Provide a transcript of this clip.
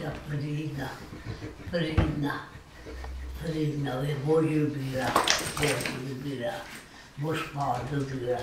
Frida, Frida, Frida ve boyu bira, boyu bira, boş bağlı bira.